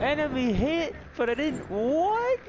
Enemy hit, but I didn't. What?